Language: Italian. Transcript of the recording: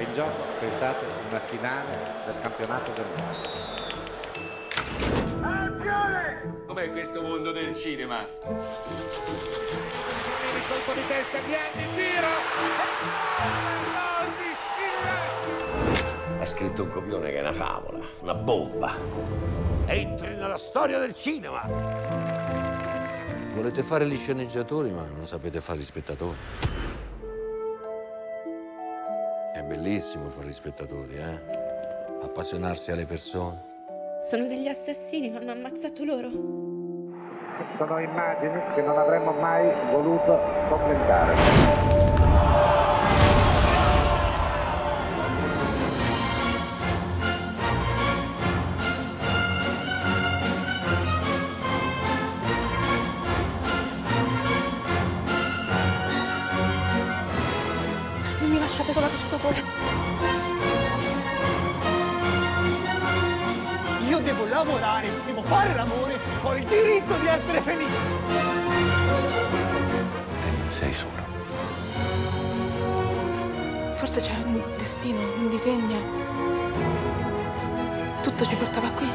anche una finale del campionato del mondo. Com'è questo mondo del cinema? Il colpo di testa, tiro! Di Schillaci! Ha scritto un copione che è una favola, una bomba. Entri nella storia del cinema. Volete fare gli sceneggiatori, ma non sapete fare gli spettatori. È bellissimo fare gli spettatori, eh? Appassionarsi alle persone. Sono degli assassini, hanno ammazzato loro. Sono immagini che non avremmo mai voluto commentare. Lasciate sola per favore. Io devo lavorare, devo fare l'amore, ho il diritto di essere felice. Te non sei solo. Forse c'è un destino, un disegno. Tutto ci portava qui.